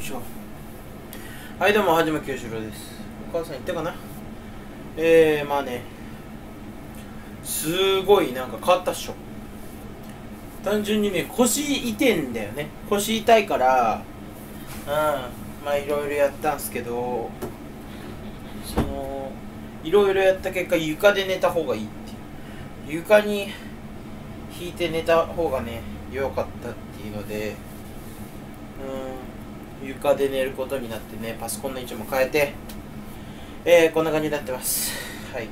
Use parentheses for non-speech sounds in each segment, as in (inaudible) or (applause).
いしょはいどうもはじめきよしろです。お母さん行ったかな？えー、まあね。すごいなんか変わったっしょ。単純にね腰痛いんだよね。腰痛いからうんまあいろいろやったんすけどそのいろいろやった結果床で寝た方がいいっていう。床に引いて寝た方がね良かったっていうのでうん。床で寝ることになってねパソコンの位置も変えてえー、こんな感じになってます。はい。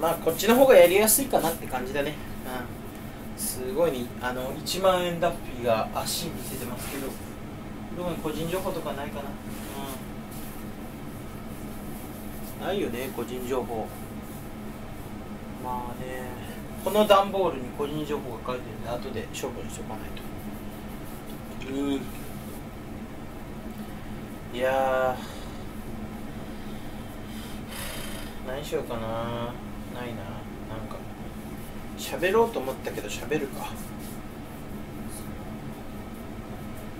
まあこっちの方がやりやすいかなって感じだね。うん。すごいねあの1万円ダッフィーが足見せてますけどどうも個人情報とかないかな。うん。ないよね個人情報。まあねこの段ボールに個人情報が書いてるんで後で処分しておかないと。うん。いや何しようかな。ないな。なんか。喋ろうと思ったけど喋るか。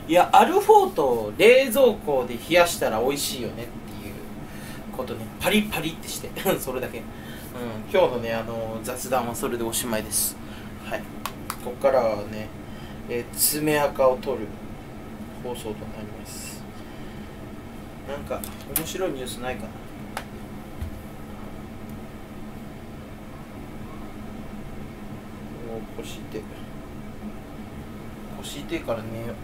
いやアルフォート冷蔵庫で冷やしたら美味しいよねっていうことね。パリパリってして。(laughs) それだけ、うん、今日のねあの雑談はそれでおしまいです。はい。ここからはね、えー、爪垢を取る放送となります。なんか面白いニュースないかな？もう腰痛い。腰痛いから寝よう。う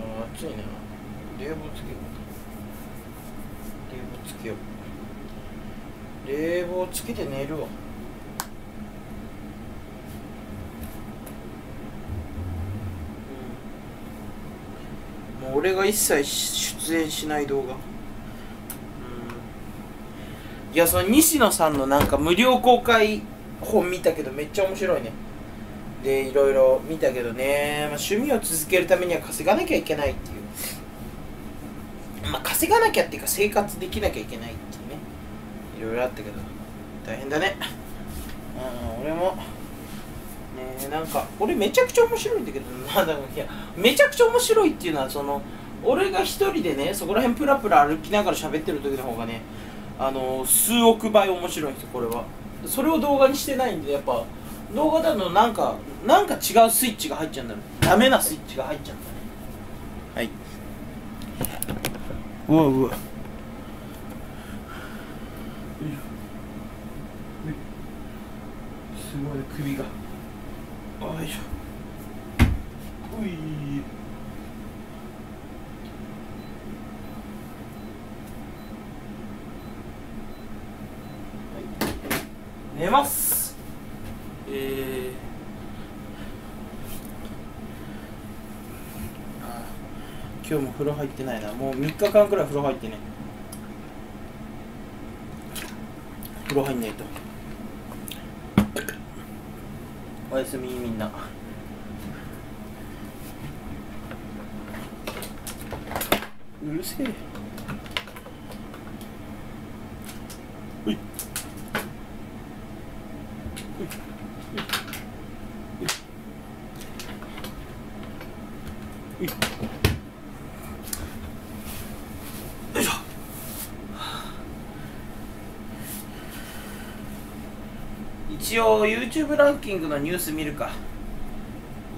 ん。暑いな。冷房つけよう冷房つけよう。冷房つけて寝るわうんもう俺が一切出演しない動画。いやその西野さんのなんか無料公開本見たけどめっちゃ面白いね。でいろいろ見たけどね、まあ、趣味を続けるためには稼がなきゃいけないっていう。まあ稼がなきゃっていうか生活できなきゃいけないっていうね。いろいろあったけど。大変だね。うん俺も。ねなんか俺めちゃくちゃ面白いんだけど (laughs) なんだろういやめちゃくちゃ面白いっていうのはその俺が一人でねそこら辺プラプラ歩きながら喋ってる時の方がねあの数億倍面白いんですよこれは。それを動画にしてないんでやっぱ動画だとなんかなんか違うスイッチが入っちゃうんだろダメなスイッチが入っちゃうんだねはい。うわうわ。すごい首が。よいしょうい。寝ます。えー、あ今日も風呂入ってないな。もう3日間くらい風呂入ってね。風呂入んないと。おやすみみんな。うるせえ。うい。よい。し一応 YouTube ランキングのニュース見るか。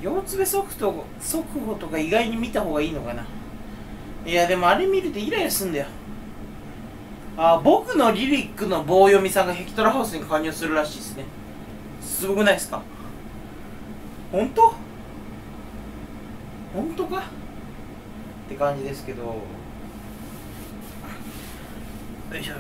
腰つべ速度速報とか意外に見た方がいいのかな。いやでもあれ見るとイライラすんだよ。あ僕のリリックの棒読みさんがヘキトラハウスに加入するらしいですね。すごくないですか？本当？本当か？って感じですけど。よいしょ。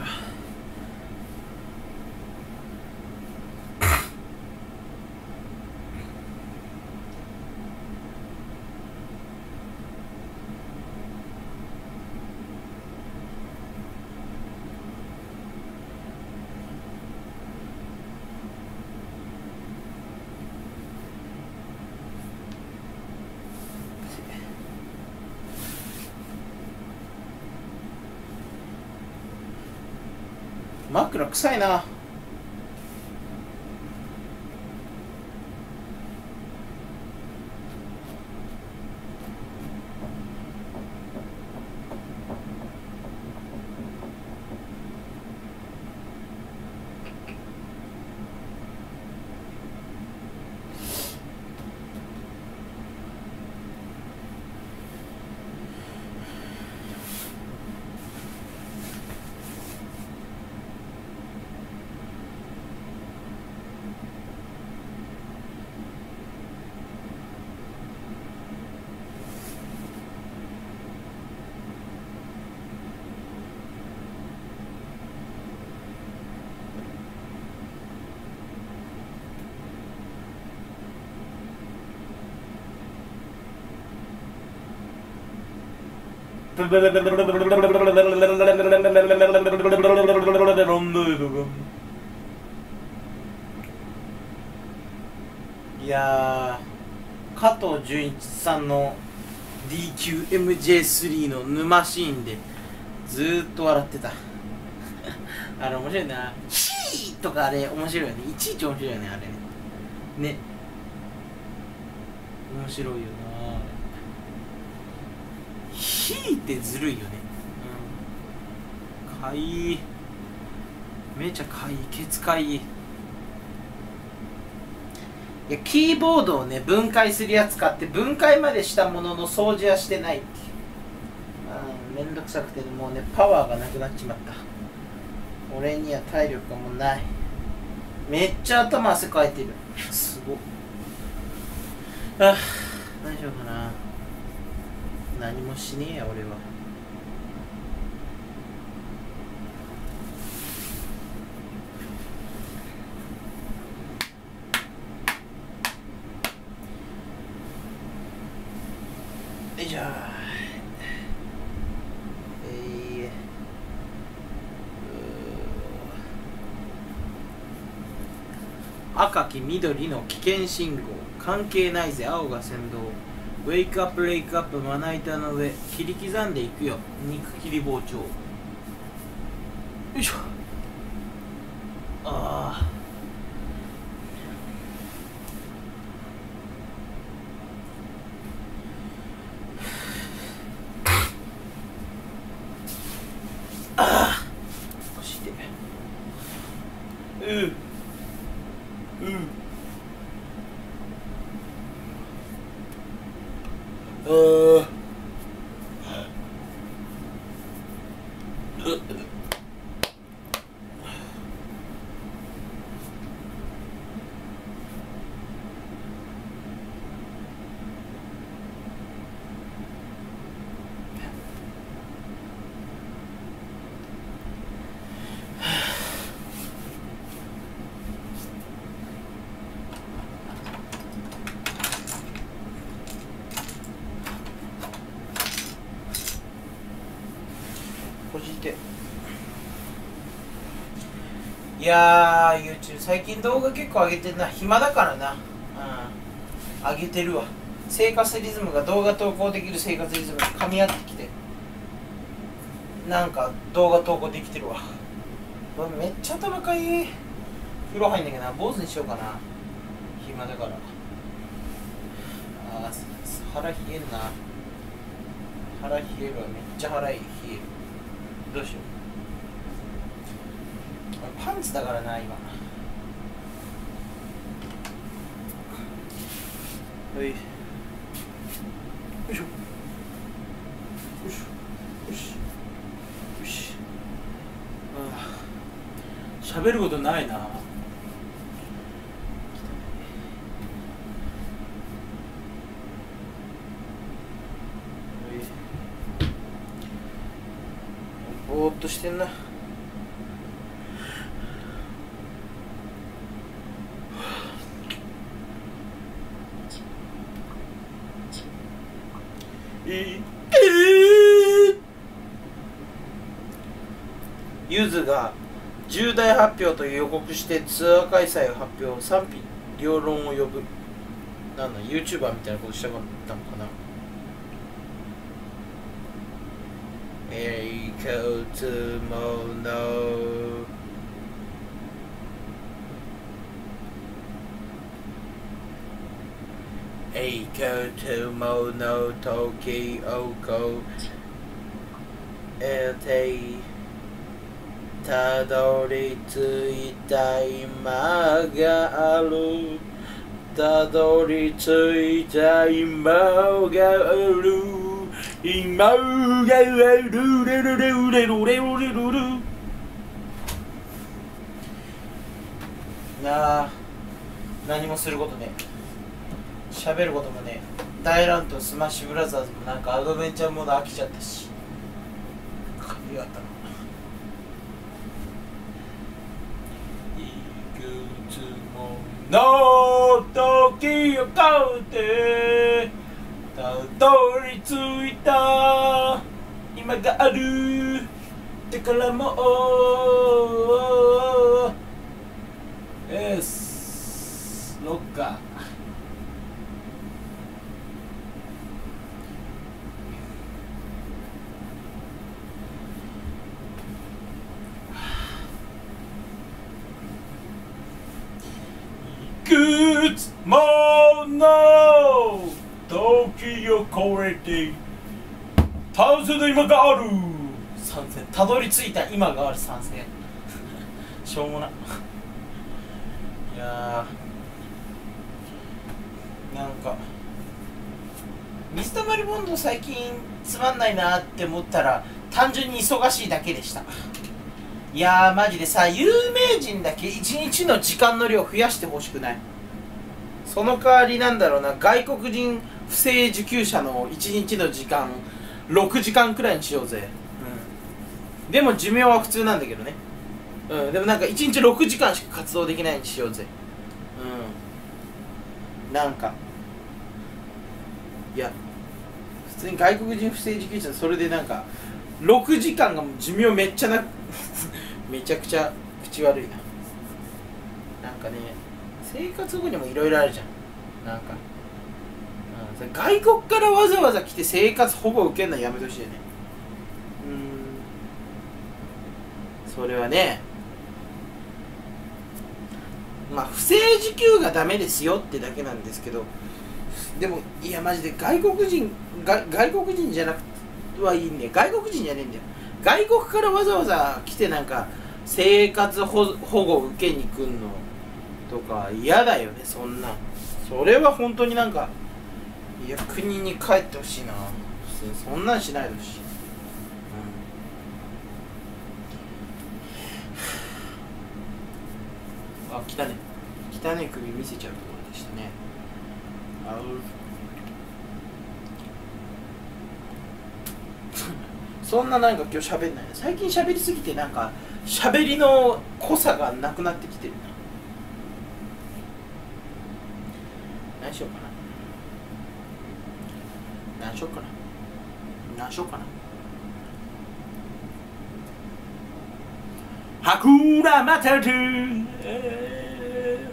枕臭いな。いや加藤純一さんの DQMJ3 の沼シーンでずっと笑ってた。(laughs) あれ面白いな「ヒー!」とかあれ面白いよね。いちいち面白いよねあれ。ね。面白いよなヒーってずるいよね。うん。かいいめちゃかいいケツかい。いやキーボードをね分解するやつ買って分解までしたものの掃除はしてないっていう。うんめんどくさくてもうねパワーがなくなっちまった。俺には体力がもうない。めっちゃ頭汗かいてる。すごっ。あ何しようかな。何もしねえや俺は。よいしょ。えいうー。赤き緑の危険信号。関係ないぜ青が先導。ウェイクアップレイクアップまな板の上。切り刻んでいくよ。肉切り包丁。よいしょああああそしてうんうんうーこじていやー YouTube 最近動画結構上げてんな。暇だからな。うん。上げてるわ。生活リズムが動画投稿できる生活リズムが噛み合ってきて。なんか動画投稿できてるわ。うわめっちゃ頭かいい。風呂入んなきゃな。坊主にしようかな。暇だから。あ腹冷えるな。腹冷えるわ。めっちゃ腹冷える。どうしよう。パンツだからな今。はい。よいしょ。よいしょ。よしよしああ喋ることないな。ぼーっとしてんなえゆずが重大発表と予告してツアー開催を発表賛否両論を呼ぶなんだ YouTuber みたいなことしたかったのかな。Echo to Mono エイコとモノ時をこえてたどり着いた今がある。たどり着いた今がある。今があるレルレルレルレルレルルなあ何もすることね。喋ることもね。大乱闘スマッシュブラザーズもなんかアドベンチャーモード飽きちゃったし。ありがったなの時を買うてたどり着いた。今がある。だからも。う Yes か。つもの時を超えて単線の今がある参戦たどり着いた今がある賛成しょうもないやーなんか水溜りボンド最近つまんないなって思ったら単純に忙しいだけでしたいやーマジでさ有名人だけ一日の時間の量増やしてほしくないその代わりなんだろうな外国人不正受給者の1日の時間6時間くらいにしようぜ、うん、でも寿命は普通なんだけどね、うん、でもなんか1日6時間しか活動できないにしようぜ。うん。なんか。いや普通に外国人不正受給者それでなんか6時間が寿命めっちゃな (laughs) めちゃくちゃ口悪いな。なんかね生活保護にもいろいろあるじゃん。なんか、うん、外国からわざわざ来て生活保護受けるのやめてほしいよね。うん。それはね。まあ不正受給がダメですよってだけなんですけど。でもいやマジで外国人が外国人じゃなくてはいいんだよ。外国人じゃねえんだよ。外国からわざわざ来てなんか生活保護受けに来んの。とか嫌だよねそんな。それは本当になんかいや国に帰ってほしいな。そんなんしないでほしい、うん、あ汚ね。汚ね首見せちゃうところでしたね。あうそんななんか今日喋んない最近喋りすぎてなんか喋りの濃さがなくなってきてるな。何しようかな。何しようかな。何しようかな。ハクラマタル、え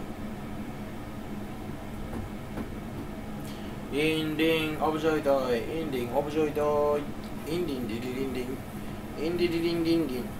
ー、インディンオブジョイドイ。インディンオブジョイドイ。インディンディリリンディン。インディリリンディンディン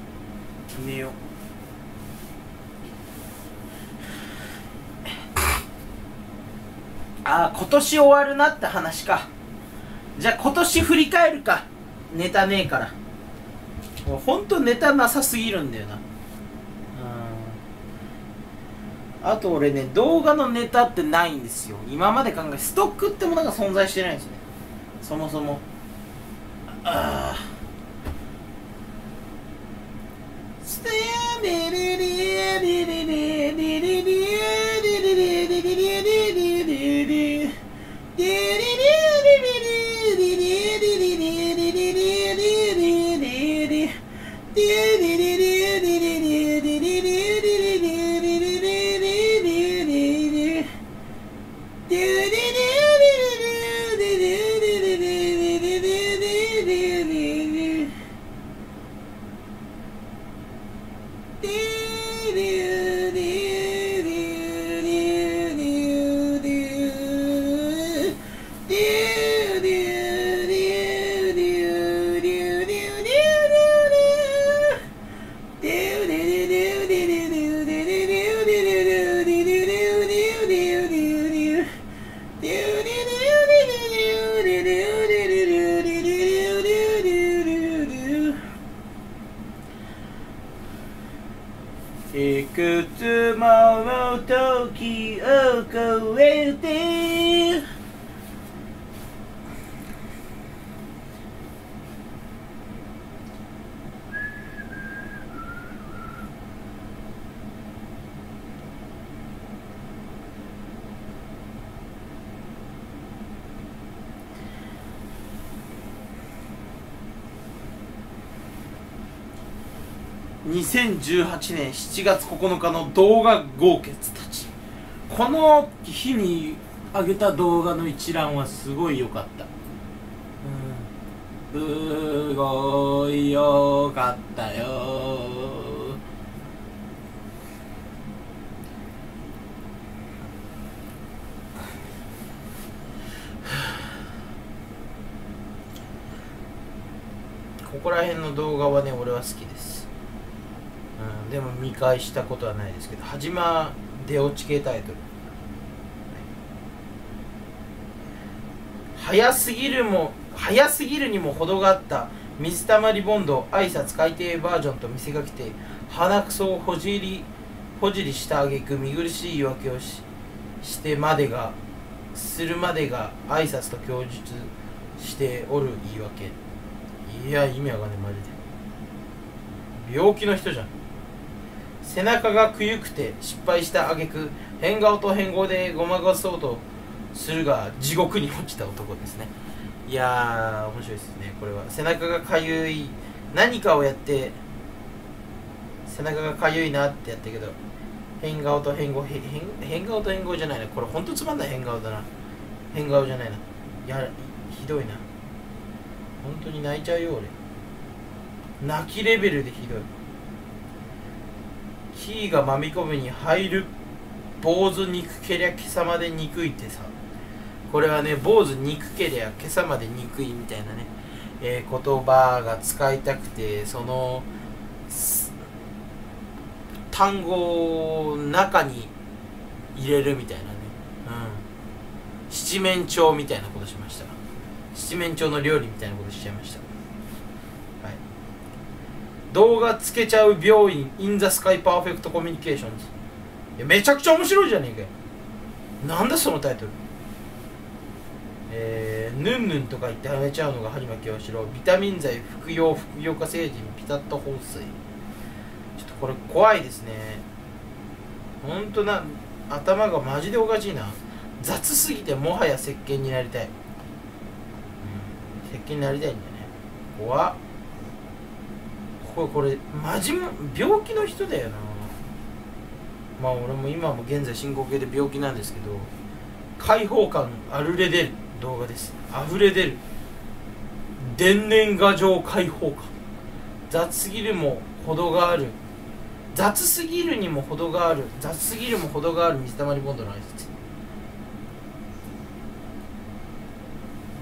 寝よう。ああ今年終わるなって話か。じゃあ今年振り返るか。ネタねえから。ほんとネタなさすぎるんだよな。あと俺ね動画のネタってないんですよ。今まで考えストックってものが存在してないんですよね。そもそも。時を超えて2018年7月9日の動画合結たち。この日に上げた動画の一覧はすごい良かった。すごい良かったよ。(sighs) ここら辺の動画はね俺は好きです、でも見返したことはないですけどはじま出落ち系タイトル。早すぎるも早すぎるにも程があった水たまりボンド挨拶改訂バージョンと見せかけて鼻くそをほじりほじりしたあげく見苦しい言い訳をししてまでがするまでが挨拶と供述しておる言い訳。いや意味わかんねえマジで。病気の人じゃん。背中がくゆくて失敗した挙句変顔と変顔でごまかそうとするが地獄に落ちた男ですね。いやー面白いですね。これは背中がかゆい。何かをやって背中がかゆいなってやったけど変顔と変顔変変顔と変顔じゃないな。これほんとつまんない変顔だな。変顔じゃないな。いやひどいな。本当に泣いちゃうよ俺。泣きレベルでひどい。キーがまみ込むに入る坊主肉けりゃ今朝まで憎いってさ。これはね坊主憎けりゃ今朝まで憎いみたいなね、えー、言葉が使いたくてその単語を中に入れるみたいなね。うん。七面鳥みたいなことしました。七面鳥の料理みたいなことしちゃいました、動画つけちゃう病院 in the sky perfect communications いやめちゃくちゃ面白いじゃねえかよ。なんだそのタイトル。えー、ヌンヌンとか言ってはめちゃうのが播磨清志郎ビタミン剤服用服用化成人ピタッと放水。ちょっとこれ怖いですね。ほんとな頭がマジでおかしいな。雑すぎてもはや石鹸になりたい。うん石鹸になりたいんだよね。怖っ。これこれマジ病気の人だよな。まあ俺も今も現在進行形で病気なんですけど開放感あるれ出る動画です。溢れ出る。電念画像開放感。雑すぎるも程がある。雑すぎるにも程がある。雑すぎるも程がある水溜りボンドの挨拶。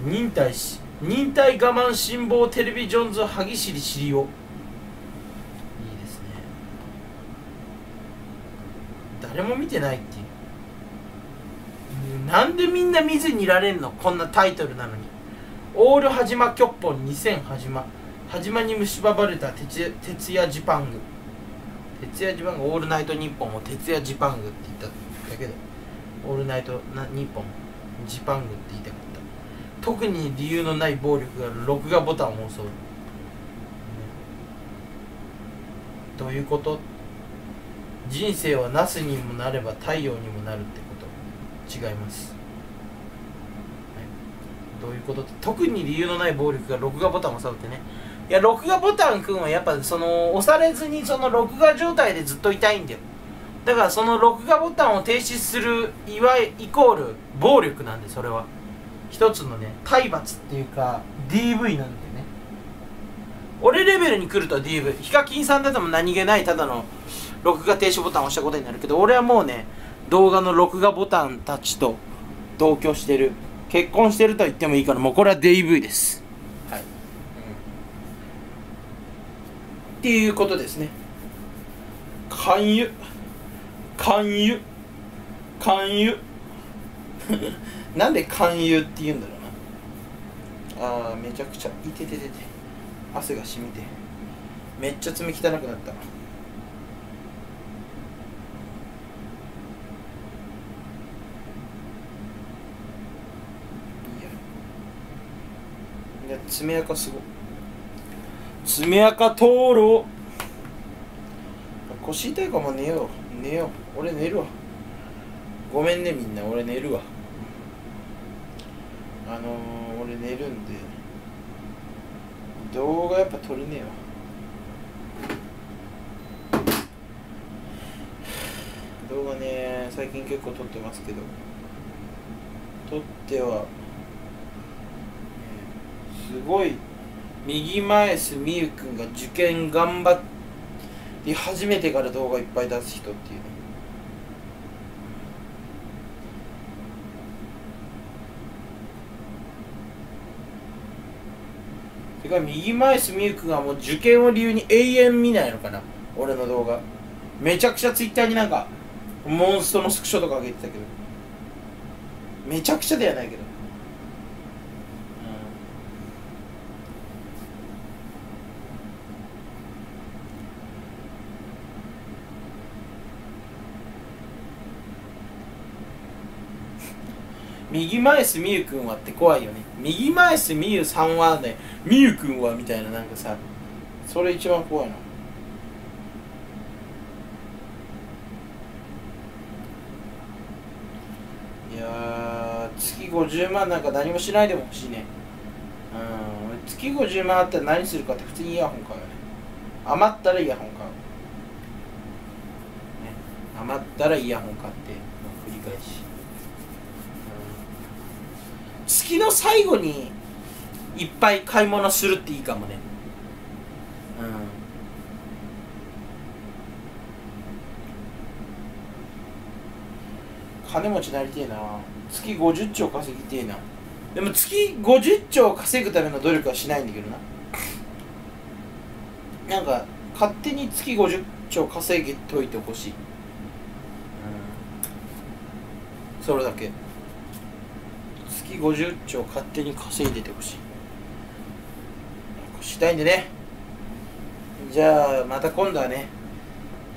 忍耐し忍耐我慢辛抱テレビジョンズ歯ぎしりしりをいいですね誰も見てないっていう。なんでみんな見ずにいられんの？こんなタイトルなのに。オールはじまきょっぽん2000はじま。はじまに蝕まれた徹夜ジパング。徹夜ジパングオールナイトニッポンを徹夜ジパングって言っただけでオールナイトなニッポンジパングって言いたかった。特に理由のない暴力が録画ボタンを押そう、どういうこと？人生はナスにもなれば太陽にもなるってこと。違います、はい、どういうこと特に理由のない暴力が録画ボタンを押さうってね。いや録画ボタンくんはやっぱその押されずにその録画状態でずっといたいんだよ。だからその録画ボタンを停止するいわイコール暴力なんでそれは。一つのね体罰っていうか DV なんだよね。俺レベルに来ると DV ヒカキンさんだとも何気ないただの録画停止ボタンを押したことになるけど俺はもうね動画の録画ボタンたちと同居してる。結婚してると言ってもいいからもうこれは DV です。はい、うん、っていうことですね。勧誘。勧誘。勧誘。(laughs) なんで勧誘って言うんだろうな。あーめちゃくちゃ。いてててて。汗が染みて。めっちゃ爪汚くなったいや爪垢すご爪垢通ろ。腰痛いかも寝よ。う寝よう。俺寝るわ。ごめんねみんな。俺寝るわ。あのー、俺寝るんで。動画やっぱ撮れねえわ。動画ね最近結構撮ってますけど。撮ってはすごい右前すみゆくんが受験頑張り始めてから動画いっぱい出す人っていう。ねてか右前すみゆくんがもう受験を理由に永遠見ないのかな？俺の動画。めちゃくちゃツイッターになんかモンストのスクショとか上げてたけど。めちゃくちゃではないけど。右前すみゆくんはって怖いよね右前すみゆさんはねみゆくんはみたいななんかさそれ一番怖いないや月50万なんか何もしないでも欲しいね。うん月50万あったら何するかって普通にイヤホン買うよね。余ったらイヤホン買う、ね、余ったらイヤホン買って、まあ、繰り返し。月の最後にいっぱい買い物するっていいかもね。うん。金持ちなりてえな。月50兆稼ぎてえな。でも月50兆稼ぐための努力はしないんだけどな。なんか勝手に月50兆稼げといてほしい、うん、それだけ。月50兆勝手に稼いでてほしい。したいんでね。じゃあまた今度はね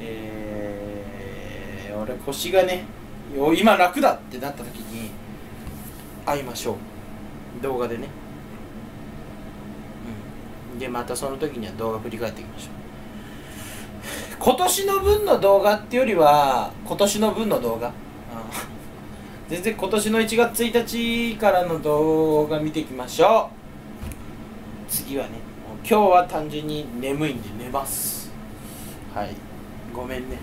えー、俺腰がね今楽だってなった時に会いましょう。動画でね。うん。でまたその時には動画振り返っていきましょう。今年の分の動画ってよりは今年の分の動画、全然今年の1月1日からの動画見ていきましょう。次はね今日は単純に眠いんで寝ます。はい。ごめんね